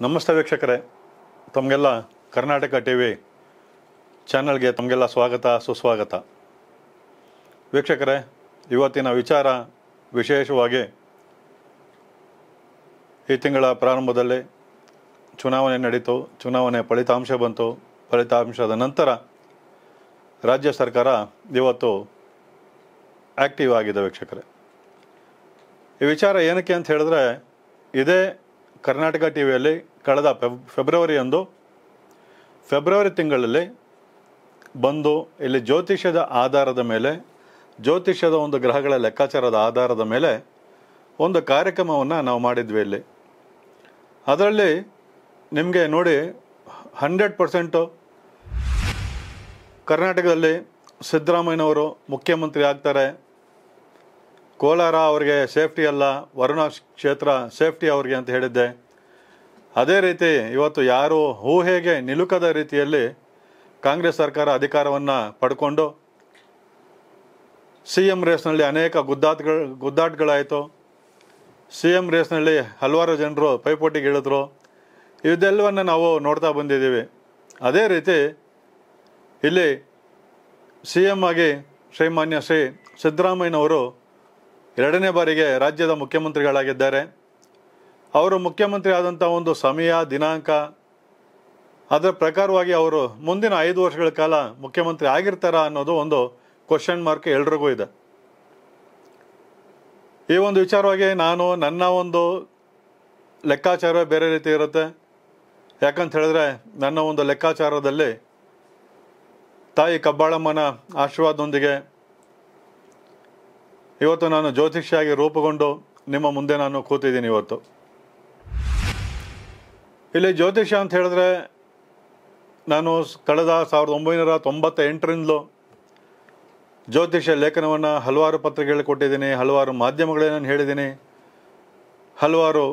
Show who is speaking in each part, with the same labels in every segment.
Speaker 1: ನಮಸ್ತೆ ವೀಕ್ಷಕರೇ. ತಮಗೆಲ್ಲ ಕರ್ನಾಟಕ ಟಿ ವಿ ಚಾನಲ್ಗೆ ತಮಗೆಲ್ಲ ಸ್ವಾಗತ, ಸುಸ್ವಾಗತ. ವೀಕ್ಷಕರೇ, ಇವತ್ತಿನ ವಿಚಾರ ವಿಶೇಷವಾಗಿ ಈ ತಿಂಗಳ ಪ್ರಾರಂಭದಲ್ಲಿ ಚುನಾವಣೆ ನಡೀತು, ಚುನಾವಣೆ ಫಲಿತಾಂಶ ಬಂತು. ಫಲಿತಾಂಶದ ನಂತರ ರಾಜ್ಯ ಸರ್ಕಾರ ಇವತ್ತು ಆ್ಯಕ್ಟಿವ್ ಆಗಿದೆ ವೀಕ್ಷಕರೇ. ಈ ವಿಚಾರ ಏನಕ್ಕೆ ಅಂತ ಹೇಳಿದ್ರೆ, ಇದೇ ಕರ್ನಾಟಕ ಟಿ ವಿಯಲ್ಲಿ ಕಳೆದ ಫೆಬ್, ಫೆಬ್ರವರಿಯಂದು ಫೆಬ್ರವರಿ ತಿಂಗಳಲ್ಲಿ ಬಂದು ಇಲ್ಲಿ ಜ್ಯೋತಿಷ್ಯದ ಆಧಾರದ ಮೇಲೆ, ಜ್ಯೋತಿಷ್ಯದ ಒಂದು ಗ್ರಹಗಳ ಲೆಕ್ಕಾಚಾರದ ಆಧಾರದ ಮೇಲೆ ಒಂದು ಕಾರ್ಯಕ್ರಮವನ್ನು ನಾವು ಮಾಡಿದ್ವಿ ಇಲ್ಲಿ. ಅದರಲ್ಲಿ ನಿಮಗೆ ನೋಡಿ ಹಂಡ್ರೆಡ್ ಪರ್ಸೆಂಟು ಕರ್ನಾಟಕದಲ್ಲಿ ಸಿದ್ದರಾಮಯ್ಯನವರು ಮುಖ್ಯಮಂತ್ರಿ ಆಗ್ತಾರೆ. ಕೋಲಾರ ಅವರಿಗೆ ಸೇಫ್ಟಿ ಅಲ್ಲ, ವರುಣ ಕ್ಷೇತ್ರ ಸೇಫ್ಟಿ ಅವ್ರಿಗೆ ಅಂತ ಹೇಳಿದ್ದೆ. ಅದೇ ರೀತಿ ಇವತ್ತು ಯಾರು ಊಹೆಗೆ ನಿಲುಕದ ರೀತಿಯಲ್ಲಿ ಕಾಂಗ್ರೆಸ್ ಸರ್ಕಾರ ಅಧಿಕಾರವನ್ನು ಪಡ್ಕೊಂಡು ಸಿ ಎಂ ರೇಸ್ನಲ್ಲಿ ಅನೇಕ ಗುದ್ದಾಟಗಳು, ಗುದ್ದಾಟಗಳಾಯಿತು. ಸಿ ಎಂ ರೇಸ್ನಲ್ಲಿ ಹಲವಾರು ಜನರು ಪೈಪೋಟಿಗೆ ಇಳಿದ್ರು. ಇದೆಲ್ಲವನ್ನು ನಾವು ನೋಡ್ತಾ ಬಂದಿದ್ದೀವಿ. ಅದೇ ರೀತಿ ಇಲ್ಲಿ ಸಿ ಎಂ ಆಗಿ ಶ್ರೀಮಾನ್ಯ ಶ್ರೀ ಸಿದ್ದರಾಮಯ್ಯನವರು ಎರಡನೇ ಬಾರಿಗೆ ರಾಜ್ಯದ ಮುಖ್ಯಮಂತ್ರಿಗಳಾಗಿದ್ದಾರೆ. ಅವರು ಮುಖ್ಯಮಂತ್ರಿ ಆದಂಥ ಒಂದು ಸಮಯ, ದಿನಾಂಕ, ಅದರ ಪ್ರಕಾರವಾಗಿ ಅವರು ಮುಂದಿನ ಐದು ವರ್ಷಗಳ ಕಾಲ ಮುಖ್ಯಮಂತ್ರಿ ಆಗಿರ್ತಾರಾ ಅನ್ನೋದು ಒಂದು ಕ್ವಶನ್ ಮಾರ್ಕ್ ಎಲ್ರಿಗೂ ಇದೆ. ಈ ಒಂದು ವಿಚಾರವಾಗಿ ನಾನು ನನ್ನ ಒಂದು ಲೆಕ್ಕಾಚಾರ ಬೇರೆ ರೀತಿ ಇರುತ್ತೆ. ಯಾಕಂತ ಹೇಳಿದ್ರೆ ನನ್ನ ಒಂದು ಲೆಕ್ಕಾಚಾರದಲ್ಲಿ ತಾಯಿ ಕಬ್ಬಾಳಮ್ಮನ ಆಶೀರ್ವಾದದೊಂದಿಗೆ ಇವತ್ತು ನಾನು ಜ್ಯೋತಿಷಿಯಾಗಿ ರೂಪುಗೊಂಡು ನಿಮ್ಮ ಮುಂದೆ ನಾನು ಕೂತಿದ್ದೀನಿ ಇವತ್ತು. ಇಲ್ಲಿ ಜ್ಯೋತಿಷ್ಯ ಅಂತ ಹೇಳಿದ್ರೆ ನಾನು ಕಳೆದ ಸಾವಿರದ ಒಂಬೈನೂರ ತೊಂಬತ್ತ ಎಂಟರಿಂದಲೂ ಜ್ಯೋತಿಷ್ಯ ಲೇಖನವನ್ನು ಹಲವಾರು ಪತ್ರಿಕೆಗಳಲ್ಲಿ ಕೊಟ್ಟಿದ್ದೀನಿ, ಹಲವಾರು ನಾನು ಹೇಳಿದ್ದೀನಿ, ಹಲವಾರು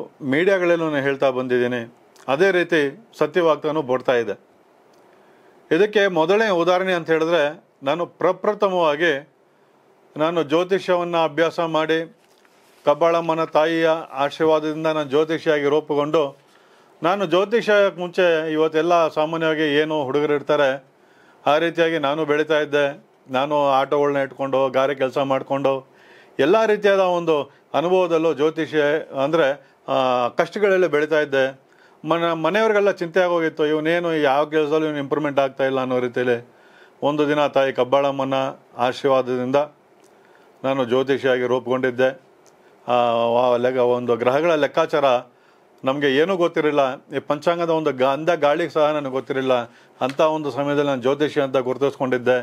Speaker 1: ನಾನು ಹೇಳ್ತಾ ಬಂದಿದ್ದೀನಿ. ಅದೇ ರೀತಿ ಸತ್ಯವಾಗ್ತಾನು ಬರ್ತಾ ಇದೆ. ಇದಕ್ಕೆ ಮೊದಲನೇ ಉದಾಹರಣೆ ಅಂತ ಹೇಳಿದ್ರೆ ನಾನು ಪ್ರಪ್ರಥಮವಾಗಿ ನಾನು ಜ್ಯೋತಿಷ್ಯವನ್ನು ಅಭ್ಯಾಸ ಮಾಡಿ ಕಬ್ಬಾಳಮ್ಮನ ತಾಯಿಯ ಆಶೀರ್ವಾದದಿಂದ ನಾನು ಜ್ಯೋತಿಷಿಯಾಗಿ ರೂಪುಗೊಂಡು ನಾನು ಜ್ಯೋತಿಷ್ಯಕ್ಕೆ ಮುಂಚೆ ಇವತ್ತೆಲ್ಲ ಸಾಮಾನ್ಯವಾಗಿ ಏನು ಹುಡುಗರು ಇರ್ತಾರೆ. ಆ ರೀತಿಯಾಗಿ ನಾನು ಬೆಳೀತಾ ಇದ್ದೆ. ನಾನು ಆಟೋಗಳನ್ನ ಇಟ್ಕೊಂಡು, ಗಾರೆ ಕೆಲಸ ಮಾಡಿಕೊಂಡು, ಎಲ್ಲ ರೀತಿಯಾದ ಒಂದು ಅನುಭವದಲ್ಲೂ ಜ್ಯೋತಿಷ್ಯ ಅಂದರೆ ಕಷ್ಟಗಳಲ್ಲಿ ಬೆಳೀತಾ ಇದ್ದೆ. ಮನ, ಮನೆಯವ್ರಿಗೆಲ್ಲ ಚಿಂತೆ ಆಗೋಗಿತ್ತು. ಇವನೇನು ಯಾವ ಕೆಲಸದಲ್ಲೂ ಇವನು ಇಂಪ್ರೂವ್ಮೆಂಟ್ ಆಗ್ತಾಯಿಲ್ಲ ಅನ್ನೋ ರೀತಿಯಲ್ಲಿ. ಒಂದು ದಿನ ತಾಯಿ ಕಬ್ಬಾಳಮ್ಮನ ಆಶೀರ್ವಾದದಿಂದ ನಾನು ಜ್ಯೋತಿಷಿಯಾಗಿ ರೂಪುಗೊಂಡಿದ್ದೆ. ಲೆಕ್ಕ ಒಂದು ಗ್ರಹಗಳ ಲೆಕ್ಕಾಚಾರ ನಮಗೆ ಏನೂ ಗೊತ್ತಿರಲಿಲ್ಲ. ಈ ಪಂಚಾಂಗದ ಒಂದು ಗಾ ಅಂದ ಗಾಳಿಗೆ ಸಹ ನನಗೆ ಗೊತ್ತಿರಲಿಲ್ಲ. ಅಂಥ ಒಂದು ಸಮಯದಲ್ಲಿ ನಾನು ಜ್ಯೋತಿಷಿ ಅಂತ ಗುರುತಿಸ್ಕೊಂಡಿದ್ದೆ.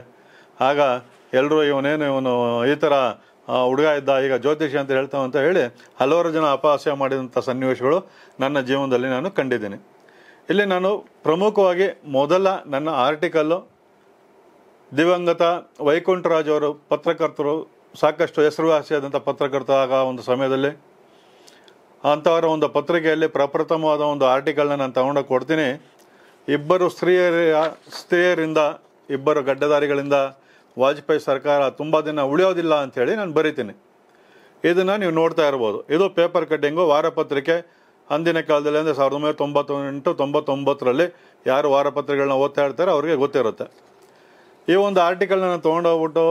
Speaker 1: ಆಗ ಎಲ್ಲರೂ ಇವನೇನು, ಇವನು ಈ ಥರ ಹುಡುಗ ಇದ್ದ, ಈಗ ಜ್ಯೋತಿಷಿ ಅಂತ ಹೇಳ್ತಾವ ಅಂತ ಹೇಳಿ ಹಲವಾರು ಜನ ಅಪಹಾಸ್ಯ ಮಾಡಿದಂಥ ಸನ್ನಿವೇಶಗಳು ನನ್ನ ಜೀವನದಲ್ಲಿ ನಾನು ಕಂಡಿದ್ದೀನಿ. ಇಲ್ಲಿ ನಾನು ಪ್ರಮುಖವಾಗಿ ಮೊದಲ ನನ್ನ ಆರ್ಟಿಕಲ್ಲು, ದಿವಂಗತ ವೈಕುಂಠರಾಜ್ ಅವರು ಪತ್ರಕರ್ತರು ಸಾಕಷ್ಟು ಹೆಸರುವಾಸಿಯಾದಂಥ ಪತ್ರಕರ್ತ ಆಗ ಒಂದು ಸಮಯದಲ್ಲಿ ಅಂಥವರ ಒಂದು ಪತ್ರಿಕೆಯಲ್ಲಿ ಪ್ರಪ್ರಥಮವಾದ ಒಂದು ಆರ್ಟಿಕಲ್ನ ನಾನು ತಗೊಂಡು ಕೊಡ್ತೀನಿ. ಇಬ್ಬರು ಸ್ತ್ರೀಯರ, ಸ್ತ್ರೀಯರಿಂದ, ಇಬ್ಬರು ಗಡ್ಡಧಾರಿಗಳಿಂದ ವಾಜಪೇಯಿ ಸರ್ಕಾರ ತುಂಬ ದಿನ ಉಳಿಯೋದಿಲ್ಲ ಅಂಥೇಳಿ ನಾನು ಬರಿತೀನಿ. ಇದನ್ನು ನೀವು ನೋಡ್ತಾ ಇರ್ಬೋದು. ಇದು ಪೇಪರ್ ಕಟ್ಟಿಂಗು ವಾರಪತ್ರಿಕೆ ಅಂದಿನ ಕಾಲದಲ್ಲಿ ಅಂದರೆ ಸಾವಿರದ ಒಂಬೈನೂರ ತೊಂಬತ್ತೆಂಟು ತೊಂಬತ್ತೊಂಬತ್ತರಲ್ಲಿ ಯಾರು ವಾರಪತ್ರಿಕೆಗಳನ್ನ ಓದ್ತಾ ಇರ್ತಾರೆ ಅವ್ರಿಗೆ ಗೊತ್ತಿರುತ್ತೆ. ಈ ಒಂದು ಆರ್ಟಿಕಲ್ನ ನಾನು ತೊಗೊಂಡೋಗ್ಬಿಟ್ಟು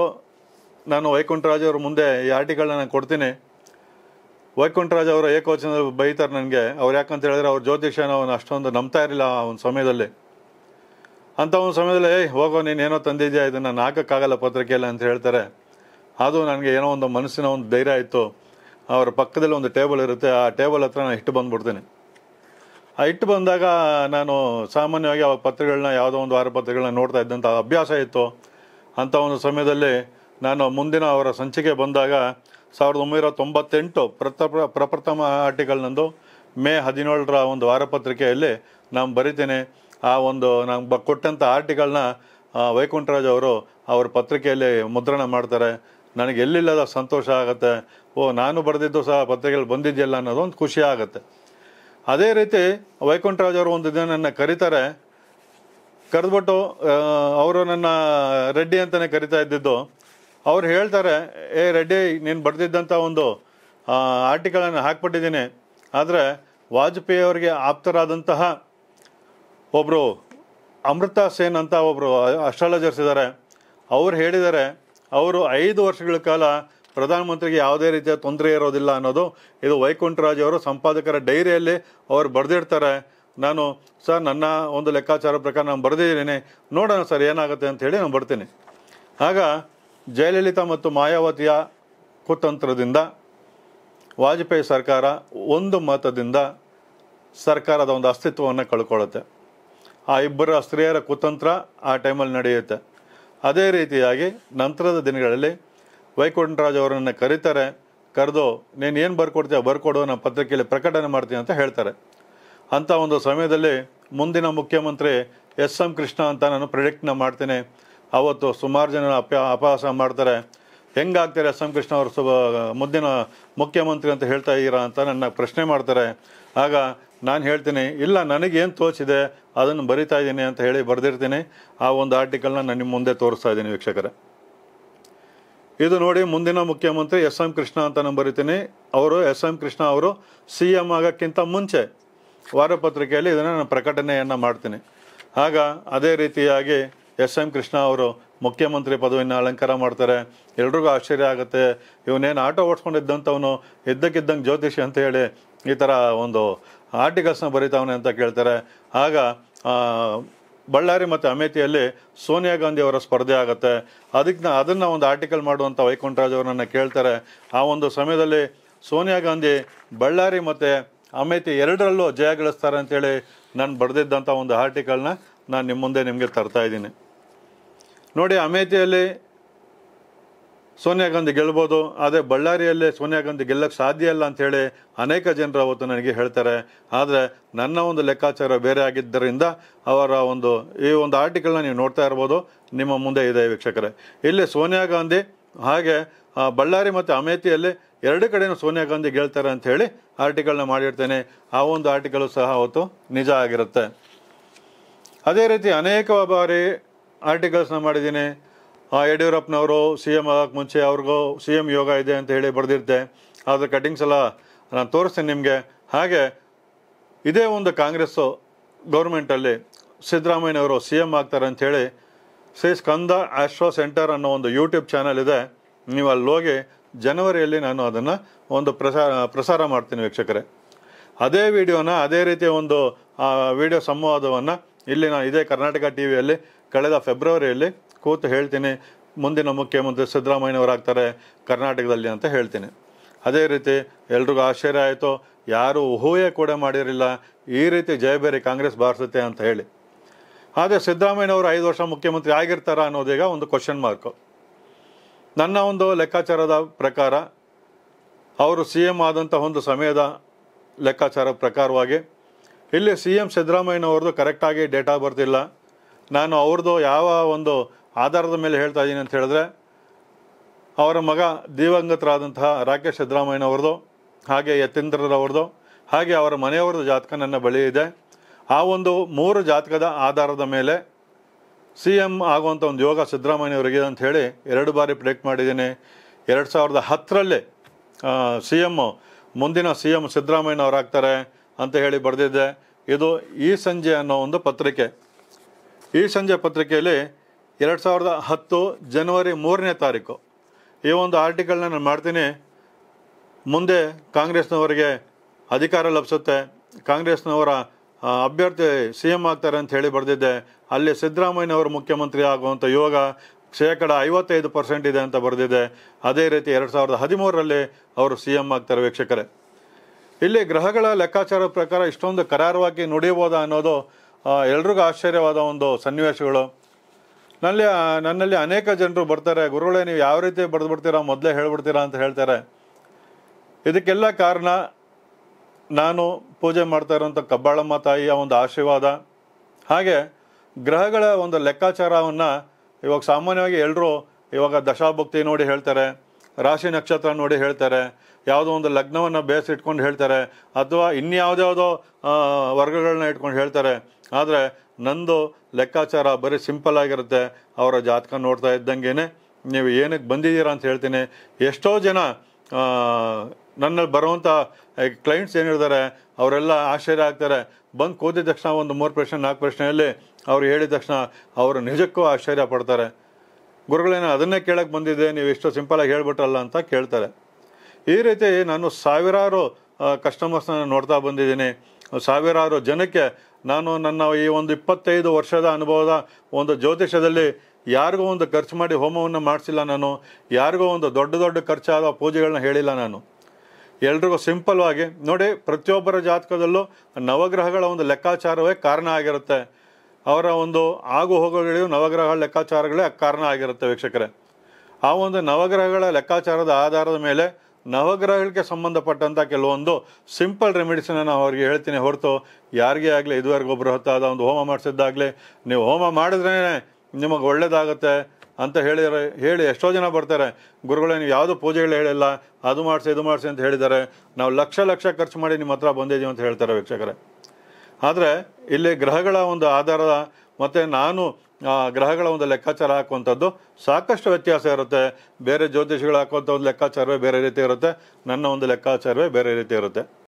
Speaker 1: ನಾನು ವೈಕುಂಠರಾಜ್ ಅವ್ರ ಮುಂದೆ ಈ ಆರ್ಟಿಕಲ್ನ ನಾನು ಕೊಡ್ತೀನಿ. ವೈಕುಂಠರಾಜ್ ಅವರ ಏಕವಚನದಲ್ಲಿ ಬೈತಾರೆ ನನಗೆ. ಅವ್ರು ಯಾಕಂತ ಹೇಳಿದ್ರೆ ಅವ್ರ ಜ್ಯೋತಿಷ್ಯನ ಅವನು ಅಷ್ಟೊಂದು ನಂಬ್ತಾ ಇರಲಿಲ್ಲ ಆ ಒಂದು ಸಮಯದಲ್ಲಿ. ಅಂಥ ಒಂದು ಸಮಯದಲ್ಲಿ, ಏಯ್, ಹೋಗೋ, ನೀನು ಏನೋ ತಂದಿದ್ಯಾ? ಇದನ್ನು ನಾನು ಹಾಕೋಕ್ಕಾಗಲ್ಲ ಪತ್ರಿಕೆಯಲ್ಲಿ ಅಂತ ಹೇಳ್ತಾರೆ. ಅದು ನನಗೆ ಏನೋ ಒಂದು ಮನಸ್ಸಿನ ಒಂದು ಧೈರ್ಯ ಇತ್ತು. ಅವರ ಪಕ್ಕದಲ್ಲಿ ಒಂದು ಟೇಬಲ್ ಇರುತ್ತೆ. ಆ ಟೇಬಲ್ ಹತ್ರ ನಾನು ಇಟ್ಟು ಬಂದುಬಿಡ್ತೀನಿ. ಆ ಇಟ್ಟು ಬಂದಾಗ ನಾನು ಸಾಮಾನ್ಯವಾಗಿ ಆ ಪತ್ರಿಕೆಗಳನ್ನ, ಯಾವುದೋ ಒಂದು ವಾರ ಪತ್ರಗಳನ್ನ ನೋಡ್ತಾ ಇದ್ದಂಥ ಅಭ್ಯಾಸ ಇತ್ತು. ಅಂಥ ಒಂದು ಸಮಯದಲ್ಲಿ ನಾನು ಮುಂದಿನ ಅವರ ಸಂಚಿಕೆ ಬಂದಾಗ ಸಾವಿರದ ಒಂಬೈನೂರ ತೊಂಬತ್ತೆಂಟು ಪ್ರಥಮ ಪ್ರಪ್ರಥಮ ಆರ್ಟಿಕಲ್ನಂದು ಮೇ ಹದಿನೇಳರ ಒಂದು ವಾರಪತ್ರಿಕೆಯಲ್ಲಿ ನಾನು ಬರಿತೇನೆ. ಆ ಒಂದು ನಾನು ಬ ಕೊಟ್ಟಂಥ ಆರ್ಟಿಕಲ್ನ ವೈಕುಂಠರಾಜ್ ಅವರು ಅವ್ರ ಪತ್ರಿಕೆಯಲ್ಲಿ ಮುದ್ರಣ ಮಾಡ್ತಾರೆ. ನನಗೆ ಎಲ್ಲಿಲ್ಲದ ಸಂತೋಷ ಆಗುತ್ತೆ. ಓ, ನಾನು ಬರೆದಿದ್ದು ಸಹ ಪತ್ರಿಕೆಯಲ್ಲಿ ಬಂದಿದೆಯಲ್ಲ ಅನ್ನೋದು ಒಂದು ಖುಷಿ ಆಗುತ್ತೆ. ಅದೇ ರೀತಿ ವೈಕುಂಠರಾಜ್ ಅವರು ಒಂದು ದಿನ ನನ್ನ ಕರೀತಾರೆ. ಕರೆದ್ಬಿಟ್ಟು ಅವರು ನನ್ನ ರೆಡ್ಡಿ ಅಂತಲೇ ಕರಿತಾ ಇದ್ದಿದ್ದು. ಅವ್ರು ಹೇಳ್ತಾರೆ, ಏ ರೆಡ್ಡಿ, ನೀನು ಬರೆದಿದ್ದಂಥ ಒಂದು ಆರ್ಟಿಕಲನ್ನು ಹಾಕ್ಬಿಟ್ಟಿದ್ದೀನಿ. ಆದರೆ ವಾಜಪೇಯಿ ಅವರಿಗೆ ಆಪ್ತರಾದಂತಹ ಒಬ್ಬರು ಅಮೃತ ಸೇನ್ ಅಂತ ಒಬ್ಬರು ಅಸ್ಟ್ರಾಲಜರ್ಸ್ ಇದ್ದಾರೆ. ಅವ್ರು ಹೇಳಿದ್ದಾರೆ, ಅವರು ಐದು ವರ್ಷಗಳ ಕಾಲ ಪ್ರಧಾನಮಂತ್ರಿಗೆ ಯಾವುದೇ ರೀತಿಯ ತೊಂದರೆ ಇರೋದಿಲ್ಲ ಅನ್ನೋದು ಇದು ವೈಕುಂಠರಾಜ್ ಅವರು ಸಂಪಾದಕರ ಡೈರಿಯಲ್ಲಿ ಅವರು ಬರೆದಿರ್ತಾರೆ. ನಾನು, ಸರ್, ನನ್ನ ಒಂದು ಲೆಕ್ಕಾಚಾರ ಪ್ರಕಾರ ನಾನು ಬರೆದಿದ್ದೀನಿ. ನೋಡೋಣ ಸರ್, ಏನಾಗುತ್ತೆ ಅಂತ ಹೇಳಿ ನಾನು ಬರ್ತೀನಿ. ಆಗ ಜಯಲಲಿತಾ ಮತ್ತು ಮಾಯಾವತಿಯ ಕುತಂತ್ರದಿಂದ ವಾಜಪೇಯಿ ಸರ್ಕಾರ ಒಂದು ಮತದಿಂದ ಸರ್ಕಾರದ ಒಂದು ಅಸ್ತಿತ್ವವನ್ನು ಕಳ್ಕೊಳ್ಳುತ್ತೆ. ಆ ಇಬ್ಬರ ಸ್ತ್ರೀಯರ ಕುತಂತ್ರ ಆ ಟೈಮಲ್ಲಿ ನಡೆಯುತ್ತೆ. ಅದೇ ರೀತಿಯಾಗಿ ನಂತರದ ದಿನಗಳಲ್ಲಿ ವೈಕುಂಠರಾಜ್ ಅವರನ್ನು ಕರೀತಾರೆ. ಕರೆದು, ನೀನು ಏನು ಬರ್ಕೊಡ್ತೀಯ ಬರ್ಕೊಡು, ನಾನು ಪತ್ರಿಕೆಯಲ್ಲಿ ಪ್ರಕಟಣೆ ಮಾಡ್ತೀನಿ ಅಂತ ಹೇಳ್ತಾರೆ. ಅಂಥ ಒಂದು ಸಮಯದಲ್ಲಿ ಮುಂದಿನ ಮುಖ್ಯಮಂತ್ರಿ ಎಸ್ ಎಂ ಕೃಷ್ಣ ಅಂತ ನಾನು ಪ್ರಿಡಿಕ್ಟ್ನ ಮಾಡ್ತೀನಿ. ಅವತ್ತು ಸುಮಾರು ಜನ ಅಪ ಅಪಹಾಸ ಮಾಡ್ತಾರೆ. ಹೆಂಗಾಗ್ತಾರೆ ಎಸ್ ಎಂ ಕೃಷ್ಣ ಅವರು ಸು ಮುಂದಿನ ಮುಖ್ಯಮಂತ್ರಿ ಅಂತ ಹೇಳ್ತಾ ಇದ್ದೀರಾ ಅಂತ ನನ್ನ ಪ್ರಶ್ನೆ ಮಾಡ್ತಾರೆ. ಆಗ ನಾನು ಹೇಳ್ತೀನಿ, ಇಲ್ಲ ನನಗೇನು ತೋಚಿದೆ ಅದನ್ನು ಬರಿತಾ ಇದ್ದೀನಿ ಅಂತ ಹೇಳಿ ಬರೆದಿರ್ತೀನಿ. ಆ ಒಂದು ಆರ್ಟಿಕಲ್ನ ನಾನು ನಿಮ್ಮ ಮುಂದೆ ತೋರಿಸ್ತಾ ಇದ್ದೀನಿ ವೀಕ್ಷಕರೇ. ಇದು ನೋಡಿ ಮುಂದಿನ ಮುಖ್ಯಮಂತ್ರಿ ಎಸ್ ಎಂ ಕೃಷ್ಣ ಅಂತ ನಾನು ಬರಿತೀನಿ. ಅವರು ಎಸ್ ಎಂ ಕೃಷ್ಣ ಅವರು ಸಿ ಎಂ ಆಗೋಕ್ಕಿಂತ ಮುಂಚೆ ವಾರಪತ್ರಿಕೆಯಲ್ಲಿ ಇದನ್ನು ನಾನು ಪ್ರಕಟಣೆಯನ್ನು ಮಾಡ್ತೀನಿ. ಆಗ ಅದೇ ರೀತಿಯಾಗಿ ಎಸ್ ಎಂ ಕೃಷ್ಣ ಅವರು ಮುಖ್ಯಮಂತ್ರಿ ಪದವಿಯನ್ನು ಅಲಂಕಾರ ಮಾಡ್ತಾರೆ. ಎಲ್ರಿಗೂ ಆಶ್ಚರ್ಯ ಆಗುತ್ತೆ. ಇವನೇನು ಆಟೋ ಓಡಿಸ್ಕೊಂಡಿದ್ದಂಥವನು ಇದ್ದಕ್ಕಿದ್ದಂಗೆ ಜ್ಯೋತಿಷಿ ಅಂತ ಹೇಳಿ ಈ ಥರ ಒಂದು ಆರ್ಟಿಕಲ್ಸ್ನ ಬರೀತಾವನೆ ಅಂತ ಕೇಳ್ತಾರೆ. ಆಗ ಬಳ್ಳಾರಿ ಮತ್ತು ಅಮೇಥಿಯಲ್ಲಿ ಸೋನಿಯಾ ಗಾಂಧಿ ಅವರ ಸ್ಪರ್ಧೆ ಆಗುತ್ತೆ. ಅದಕ್ಕೆ ಅದನ್ನು ಒಂದು ಆರ್ಟಿಕಲ್ ಮಾಡುವಂಥ ವೈಕುಂಠರಾಜ್ ಅವರನ್ನು ಕೇಳ್ತಾರೆ. ಆ ಒಂದು ಸಮಯದಲ್ಲಿ ಸೋನಿಯಾ ಗಾಂಧಿ ಬಳ್ಳಾರಿ ಮತ್ತು ಅಮೇಥಿ ಎರಡರಲ್ಲೂ ಜಯ ಗಳಿಸ್ತಾರೆ ಅಂತೇಳಿ ನಾನು ಬರೆದಿದ್ದಂಥ ಒಂದು ಆರ್ಟಿಕಲ್ನ ನಾನು ನಿಮ್ಮ ಮುಂದೆ ನಿಮಗೆ ತರ್ತಾ ಇದ್ದೀನಿ. ನೋಡಿ, ಅಮೇಥಿಯಲ್ಲಿ ಸೋನಿಯಾ ಗಾಂಧಿ ಗೆಲ್ಬೋದು, ಆದರೆ ಬಳ್ಳಾರಿಯಲ್ಲಿ ಸೋನಿಯಾ ಗಾಂಧಿ ಗೆಲ್ಲಕ್ಕೆ ಸಾಧ್ಯ ಇಲ್ಲ ಅಂಥೇಳಿ ಅನೇಕ ಜನರು ಅವತ್ತು ನನಗೆ ಹೇಳ್ತಾರೆ. ಆದರೆ ನನ್ನ ಒಂದು ಲೆಕ್ಕಾಚಾರ ಬೇರೆ ಆಗಿದ್ದರಿಂದ ಅವರ ಒಂದು, ಈ ಒಂದು ಆರ್ಟಿಕಲ್ನ ನೀವು ನೋಡ್ತಾ ಇರ್ಬೋದು. ನಿಮ್ಮ ಮುಂದೆ ಇದೆ ವೀಕ್ಷಕರೇ. ಇಲ್ಲಿ ಸೋನಿಯಾ ಗಾಂಧಿ, ಹಾಗೆ ಬಳ್ಳಾರಿ ಮತ್ತು ಅಮೇಥಿಯಲ್ಲಿ ಎರಡು ಕಡೆಯೂ ಸೋನಿಯಾ ಗಾಂಧಿ ಗೆಲ್ತಾರೆ ಅಂತ ಹೇಳಿ ಆರ್ಟಿಕಲ್ನ ಮಾಡಿರ್ತೇನೆ. ಆ ಒಂದು ಆರ್ಟಿಕಲ್ ಸಹ ಅವತ್ತು ನಿಜ ಆಗಿರುತ್ತೆ. ಅದೇ ರೀತಿ ಅನೇಕ ಬಾರಿ ಆರ್ಟಿಕಲ್ಸ್ನ ಮಾಡಿದ್ದೀನಿ. ಯಡಿಯೂರಪ್ಪನವರು ಸಿ ಎಂ ಆಗೋಕ್ಕೆ ಮುಂಚೆ ಅವ್ರಿಗೂ ಸಿ ಎಂ ಯೋಗ ಇದೆ ಅಂತ ಹೇಳಿ ಬರೆದಿರ್ತೆ ಅದ್ರ ಕಟಿಂಗ್ಸ್ ಎಲ್ಲ ನಾನು ತೋರಿಸ್ತೀನಿ ನಿಮಗೆ. ಹಾಗೆ ಇದೇ ಒಂದು ಕಾಂಗ್ರೆಸ್ಸು ಗೌರ್ಮೆಂಟಲ್ಲಿ ಸಿದ್ದರಾಮಯ್ಯನವರು ಸಿ ಎಂ ಆಗ್ತಾರೆ ಅಂಥೇಳಿ ಶ್ರೀ ಸ್ಕಂದ ಆಸ್ಟ್ರೋ ಸೆಂಟರ್ ಅನ್ನೋ ಒಂದು ಯೂಟ್ಯೂಬ್ ಚಾನಲ್ ಇದೆ. ನೀವು ಅಲ್ಲಿ ಹೋಗಿ ಜನವರಿಯಲ್ಲಿ ನಾನು ಅದನ್ನು ಒಂದು ಪ್ರಸಾರ ಪ್ರಸಾರ ಮಾಡ್ತೀನಿ ವೀಕ್ಷಕರೇ. ಅದೇ ವಿಡಿಯೋನ ಅದೇ ರೀತಿಯ ಒಂದು ವಿಡಿಯೋ ಸಂವಾದವನ್ನು ಇಲ್ಲಿ ನಾನು ಇದೇ ಕರ್ನಾಟಕ ಟಿ ವಿಯಲ್ಲಿ ಕಳೆದ ಫೆಬ್ರವರಿಯಲ್ಲಿ ಕೂತು ಹೇಳ್ತೀನಿ. ಮುಂದಿನ ಮುಖ್ಯಮಂತ್ರಿ ಸಿದ್ದರಾಮಯ್ಯನವರಾಗ್ತಾರೆ ಕರ್ನಾಟಕದಲ್ಲಿ ಅಂತ ಹೇಳ್ತೀನಿ. ಅದೇ ರೀತಿ ಎಲ್ರಿಗೂ ಆಶ್ಚರ್ಯ ಆಯಿತು. ಯಾರು ಊಹೆ ಕೂಡ ಮಾಡಿರಲಿಲ್ಲ. ಈ ರೀತಿ ಜಯಬೇರಿ ಕಾಂಗ್ರೆಸ್ ಬಾರಿಸುತ್ತೆ ಅಂತ ಹೇಳಿ. ಆದರೆ ಸಿದ್ದರಾಮಯ್ಯನವರು ಐದು ವರ್ಷ ಮುಖ್ಯಮಂತ್ರಿ ಆಗಿರ್ತಾರ ಅನ್ನೋದೀಗ ಒಂದು ಕ್ವಶನ್ ಮಾರ್ಕು ನನ್ನ ಒಂದು ಲೆಕ್ಕಾಚಾರದ ಪ್ರಕಾರ, ಅವರು ಸಿ ಎಂ ಆದಂಥ ಒಂದು ಸಮಯದ ಲೆಕ್ಕಾಚಾರ ಪ್ರಕಾರವಾಗಿ ಇಲ್ಲಿ ಸಿ ಎಂ ಸಿದ್ದರಾಮಯ್ಯನವ್ರದ್ದು ಕರೆಕ್ಟಾಗಿ ಡೇಟಾ ಬರ್ತಿಲ್ಲ. ನಾನು ಅವ್ರದ್ದು ಯಾವ ಒಂದು ಆಧಾರದ ಮೇಲೆ ಹೇಳ್ತಾ ಇದ್ದೀನಿ ಅಂತ ಹೇಳಿದ್ರೆ, ಅವರ ಮಗ ದಿವಂಗತರಾದಂತಹ ರಾಕೇಶ್ ಸಿದ್ದರಾಮಯ್ಯನವ್ರದ್ದು, ಹಾಗೆ ಯತೀಂದ್ರರವ್ರದ್ದು, ಹಾಗೆ ಅವರ ಮನೆಯವ್ರದ್ದು ಜಾತಕ ನನ್ನ ಬಳಿ ಇದೆ. ಆ ಒಂದು ಮೂರು ಜಾತಕದ ಆಧಾರದ ಮೇಲೆ ಸಿ ಎಂ ಆಗುವಂಥ ಒಂದು ಯೋಗ ಸಿದ್ದರಾಮಯ್ಯವ್ರಿಗೆ ಅಂತ ಹೇಳಿ ಎರಡು ಬಾರಿ ಪ್ರೆಡಿಕ್ಟ್ ಮಾಡಿದ್ದೀನಿ. ಎರಡು ಸಾವಿರದ ಹತ್ತರಲ್ಲಿ ಸಿ ಎಂ ಮುಂದಿನ ಸಿ ಎಂ ಸಿದ್ದರಾಮಯ್ಯನವರಾಗ್ತಾರೆ. ಅಂತ ಹೇಳಿ ಬರೆದಿದ್ದೆ ಇದು ಈ ಸಂಜೆ ಅನ್ನೋ ಒಂದು ಪತ್ರಿಕೆ. ಈ ಸಂಜೆ ಪತ್ರಿಕೆಯಲ್ಲಿ ಎರಡು ಸಾವಿರದ ಹತ್ತು ಜನವರಿ ಮೂರನೇ ತಾರೀಕು. ಈ ಒಂದು ಆರ್ಟಿಕಲ್ನ ನಾನು ಮಾಡ್ತೀನಿ. ಮುಂದೆ ಕಾಂಗ್ರೆಸ್ನವರಿಗೆ ಅಧಿಕಾರ ಲಭಿಸುತ್ತೆ. ಕಾಂಗ್ರೆಸ್ನವರ ಅಭ್ಯರ್ಥಿ ಸಿ ಎಂ ಆಗ್ತಾರೆ ಅಂತ ಹೇಳಿ ಬರೆದಿದ್ದೆ. ಅಲ್ಲಿ ಸಿದ್ದರಾಮಯ್ಯನವರು ಮುಖ್ಯಮಂತ್ರಿ ಆಗುವಂಥ ಯೋಗ ಶೇಕಡ ಐವತ್ತೈದು ಪರ್ಸೆಂಟ್ ಇದೆ ಅಂತ ಬರೆದಿದೆ ಅದೇ ರೀತಿ ಎರಡು ಸಾವಿರದ ಹದಿಮೂರರಲ್ಲಿ ಅವರು ಸಿ ಎಂ ಆಗ್ತಾರೆ ವೀಕ್ಷಕರೇ. ಇಲ್ಲಿ ಗ್ರಹಗಳ ಲೆಕ್ಕಾಚಾರ ಪ್ರಕಾರ ಇಷ್ಟೊಂದು ಕರಾರವಾಗಿ ನುಡಿಯಬೋದ ಅನ್ನೋದು ಎಲ್ರಿಗೂ ಆಶ್ಚರ್ಯವಾದ ಒಂದು ಸನ್ನಿವೇಶಗಳು. ನಲ್ಲಿ ನನ್ನಲ್ಲಿ ಅನೇಕ ಜನರು ಬರ್ತಾರೆ. ಗುರುಗಳೇ, ನೀವು ಯಾವ ರೀತಿ ಬರೆದು ಬಿಡ್ತೀರಾ ಮೊದಲೇ ಹೇಳ್ಬಿಡ್ತೀರಾ ಅಂತ ಹೇಳ್ತಾರೆ. ಇದಕ್ಕೆಲ್ಲ ಕಾರಣ ನಾನು ಪೂಜೆ ಮಾಡ್ತಾ ಇರೋಂಥ ಕಬ್ಬಾಳಮ್ಮ ತಾಯಿಯ ಒಂದು ಆಶೀರ್ವಾದ. ಹಾಗೆ ಗ್ರಹಗಳ ಒಂದು ಲೆಕ್ಕಾಚಾರವನ್ನು ಇವಾಗ ಸಾಮಾನ್ಯವಾಗಿ ಎಲ್ಲರೂ ಇವಾಗ ದಶಾಭಕ್ತಿ ನೋಡಿ ಹೇಳ್ತಾರೆ. ರಾಶಿ ನಕ್ಷತ್ರ ನೋಡಿ ಹೇಳ್ತಾರೆ. ಯಾವುದೋ ಒಂದು ಲಗ್ನವನ್ನು ಬೇಸ್ ಇಟ್ಕೊಂಡು ಹೇಳ್ತಾರೆ. ಅಥವಾ ಇನ್ಯಾವುದ್ಯಾವುದೋ ವರ್ಗಗಳನ್ನ ಇಟ್ಕೊಂಡು ಹೇಳ್ತಾರೆ. ಆದರೆ ನಂದು ಲೆಕ್ಕಾಚಾರ ಬರೀ ಸಿಂಪಲ್ ಆಗಿರುತ್ತೆ. ಅವರ ಜಾತಕ ನೋಡ್ತಾ ಇದ್ದಂಗೆ ನೀವು ಏನಕ್ಕೆ ಬಂದಿದ್ದೀರಾ ಅಂತ ಹೇಳ್ತೀನಿ. ಎಷ್ಟೋ ಜನ ನನ್ನಲ್ಲಿ ಬರುವಂಥ ಕ್ಲೈಂಟ್ಸ್ ಏನಿರ್ತಾರೆ, ಅವರೆಲ್ಲ ಆಶ್ಚರ್ಯ ಆಗ್ತಾರೆ. ಬಂದು ಕೂತಿದ ತಕ್ಷಣ ಒಂದು ಮೂರು ಪ್ರಶ್ನೆ, ನಾಲ್ಕು ಪ್ರಶ್ನೆಯಲ್ಲಿ ಅವ್ರು ಹೇಳಿದ ತಕ್ಷಣ ಅವರು ನಿಜಕ್ಕೂ ಆಶ್ಚರ್ಯ ಪಡ್ತಾರೆ. ಗುರುಗಳೇನು ಅದನ್ನೇ ಕೇಳಕ್ಕೆ ಬಂದಿದ್ದೆ, ನೀವು ಎಷ್ಟು ಸಿಂಪಲಾಗಿ ಹೇಳ್ಬಿಟ್ರಲ್ಲ ಅಂತ ಕೇಳ್ತಾರೆ. ಈ ರೀತಿ ನಾನು ಸಾವಿರಾರು ಕಸ್ಟಮರ್ಸ್ನ ನೋಡ್ತಾ ಬಂದಿದ್ದೀನಿ. ಸಾವಿರಾರು ಜನಕ್ಕೆ ನಾನು ನನ್ನ ಈ ಒಂದು ಇಪ್ಪತ್ತೈದು ವರ್ಷದ ಅನುಭವದ ಒಂದು ಜ್ಯೋತಿಷದಲ್ಲಿ ಯಾರಿಗೂ ಒಂದು ಖರ್ಚು ಮಾಡಿ ಹೋಮವನ್ನು ಮಾಡಿಸಿಲ್ಲ ನಾನು, ಯಾರಿಗೂ ಒಂದು ದೊಡ್ಡ ದೊಡ್ಡ ಖರ್ಚಾದ ಪೂಜೆಗಳನ್ನ ಹೇಳಿಲ್ಲ ನಾನು. ಎಲ್ರಿಗೂ ಸಿಂಪಲ್ವಾಗಿ, ನೋಡಿ ಪ್ರತಿಯೊಬ್ಬರ ಜಾತಕದಲ್ಲೂ ನವಗ್ರಹಗಳ ಒಂದು ಲೆಕ್ಕಾಚಾರವೇ ಕಾರಣ ಆಗಿರುತ್ತೆ. ಅವರ ಒಂದು ಆಗು ಹೋಗುಗಳಿಗೂ ನವಗ್ರಹಗಳ ಲೆಕ್ಕಾಚಾರಗಳೇ ಕಾರಣ ಆಗಿರುತ್ತೆ ವೀಕ್ಷಕರೇ. ಆ ಒಂದು ನವಗ್ರಹಗಳ ಲೆಕ್ಕಾಚಾರದ ಆಧಾರದ ಮೇಲೆ ನವಗ್ರಹಗಳಿಗೆ ಸಂಬಂಧಪಟ್ಟಂಥ ಕೆಲವೊಂದು ಸಿಂಪಲ್ ರೆಮಿಡೀಸನ್ನ ನಾವು ಅವ್ರಿಗೆ ಹೇಳ್ತೀನಿ. ಹೊರತು ಯಾರಿಗೇ ಆಗಲಿ ಇದುವರೆಗೂ ಹೊತ್ತಾದ ಒಂದು ಹೋಮ ಮಾಡಿಸಿದ್ದಾಗಲಿ, ನೀವು ಹೋಮ ಮಾಡಿದ್ರೇ ನಿಮಗೆ ಒಳ್ಳೇದಾಗುತ್ತೆ ಅಂತ ಹೇಳಿದರೆ ಹೇಳಿ ಎಷ್ಟೋ ಜನ ಬರ್ತಾರೆ. ಗುರುಗಳೇ, ನೀವು ಯಾವುದೋ ಪೂಜೆಗಳು ಹೇಳಿಲ್ಲ, ಅದು ಮಾಡಿಸಿ, ಇದು ಮಾಡಿಸಿ ಅಂತ ಹೇಳಿದ್ದಾರೆ. ನಾವು ಲಕ್ಷ ಲಕ್ಷ ಖರ್ಚು ಮಾಡಿ ನಿಮ್ಮ ಹತ್ರ ಬಂದಿದ್ದೀವಿ ಅಂತ ಹೇಳ್ತಾರೆ ವೀಕ್ಷಕರೇ. ಆದರೆ ಇಲ್ಲಿ ಗ್ರಹಗಳ ಒಂದು ಆಧಾರದ ಮತ್ತು ನಾನು ಗ್ರಹಗಳ ಒಂದು ಲೆಕ್ಕಾಚಾರ ಹಾಕುವಂಥದ್ದು ಸಾಕಷ್ಟು ವ್ಯತ್ಯಾಸ ಇರುತ್ತೆ. ಬೇರೆ ಜ್ಯೋತಿಷಿಗಳು ಹಾಕುವಂಥ ಒಂದು ಲೆಕ್ಕಾಚಾರವೇ ಬೇರೆ ರೀತಿ ಇರುತ್ತೆ. ನನ್ನ ಒಂದು ಲೆಕ್ಕಾಚಾರವೇ ಬೇರೆ ರೀತಿ ಇರುತ್ತೆ.